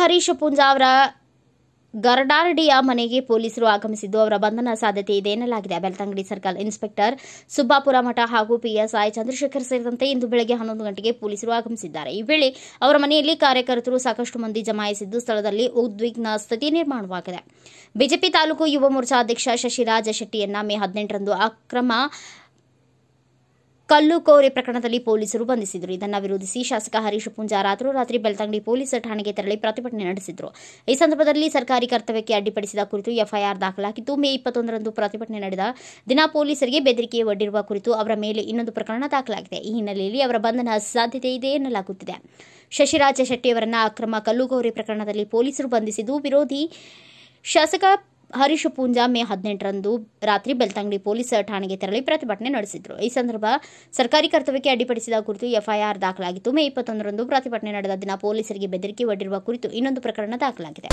ಹರೀಶ್ ಪುಂಜಾ ಅವರ ಗರ್ಡಾರ್ಡಿಯ ಮನೆಗೆ ಪೊಲೀಸರು ಆಗಮಿಸಿದ್ದು, ಅವರ ಬಂಧನ ಸಾಧ್ಯತೆ ಇದೆ ಎನ್ನಲಾಗಿದೆ. ಬೆಳ್ತಂಗಡಿ ಸರ್ಕಲ್ ಇನ್ಸ್ಪೆಕ್ಟರ್ ಸುಬ್ಬಾಪುರ ಮಠ ಹಾಗೂ ಪಿಎಸ್ಐ ಚಂದ್ರಶೇಖರ್ ಸೇರಿದಂತೆ ಇಂದು ಬೆಳಗ್ಗೆ ಹನ್ನೊಂದು ಗಂಟೆಗೆ ಪೊಲೀಸರು ಆಗಮಿಸಿದ್ದಾರೆ. ಈ ವೇಳೆ ಅವರ ಮನೆಯಲ್ಲಿ ಕಾರ್ಯಕರ್ತರು ಸಾಕಷ್ಟು ಮಂದಿ ಜಮಾಯಿಸಿದ್ದು, ಸ್ಥಳದಲ್ಲಿ ಉದ್ವಿಗ್ನ ಸ್ಥಿತಿ ನಿರ್ಮಾಣವಾಗಿದೆ. ಬಿಜೆಪಿ ತಾಲೂಕು ಯುವ ಮೋರ್ಚಾ ಅಧ್ಯಕ್ಷ ಶಶಿರಾಜ ಶೆಟ್ಟಿಯನ್ನ ಮೇ ಹದಿನೆಂಟರಂದು ಅಕ್ರಮ ಕಲ್ಲುಕೋರೆ ಪ್ರಕರಣದಲ್ಲಿ ಪೊಲೀಸರು ಬಂಧಿಸಿದರು. ಇದನ್ನು ವಿರೋಧಿಸಿ ಶಾಸಕ ಹರೀಶ್ ಪುಂಜಾ ರಾತ್ರೋರಾತ್ರಿ ಬೆಳ್ತಂಗಡಿ ಪೊಲೀಸ್ ಠಾಣೆಗೆ ತೆರಳಿ ಪ್ರತಿಭಟನೆ ನಡೆಸಿದರು. ಈ ಸಂದರ್ಭದಲ್ಲಿ ಸರ್ಕಾರಿ ಕರ್ತವ್ಯಕ್ಕೆ ಅಡ್ಡಿಪಡಿಸಿದ ಕುರಿತು ಎಫ್ಐಆರ್ ದಾಖಲಾಗಿದ್ದು ಮೇ ಇಪ್ಪತ್ತೊಂದರಂದು ಪ್ರತಿಭಟನೆ ನಡೆದ ದಿನ ಪೊಲೀಸರಿಗೆ ಬೆದರಿಕೆ ಒಡ್ಡಿರುವ ಕುರಿತು ಅವರ ಮೇಲೆ ಇನ್ನೊಂದು ಪ್ರಕರಣ ದಾಖಲಾಗಿದೆ. ಈ ಹಿನ್ನೆಲೆಯಲ್ಲಿ ಅವರ ಬಂಧನ ಸಾಧ್ಯತೆ ಇದೆ ಎನ್ನಲಾಗುತ್ತಿದೆ. ಶಶಿರಾಜ ಶೆಟ್ಟಿಯವರನ್ನ ಅಕ್ರಮ ಕಲ್ಲುಗೋರಿ ಪ್ರಕರಣದಲ್ಲಿ ಪೊಲೀಸರು ಬಂಧಿಸಿದ್ದು, ವಿರೋಧಿ ಶಾಸಕ ಹರೀಶ್ ಪೂಂಜಾ ಮೇ ಹದಿನೆಂಟರಂದು ರಾತ್ರಿ ಬೆಳ್ತಂಗಡಿ ಪೊಲೀಸ್ ಠಾಣೆಗೆ ತೆರಳಿ ಪ್ರತಿಭಟನೆ ನಡೆಸಿದರು. ಈ ಸಂದರ್ಭ ಸರ್ಕಾರಿ ಕರ್ತವ್ಯಕ್ಕೆ ಅಡ್ಡಿಪಡಿಸಿದ ಕುರಿತು ಎಫ್ಐಆರ್ ದಾಖಲಾಗಿತ್ತು. ಮೇ ಇಪ್ಪತ್ತೊಂದರಂದು ಪ್ರತಿಭಟನೆ ನಡೆದ ದಿನ ಪೊಲೀಸರಿಗೆ ಬೆದರಿಕೆ ಒಡ್ಡಿರುವ ಕುರಿತು ಇನ್ನೊಂದು ಪ್ರಕರಣ ದಾಖಲಾಗಿದೆ.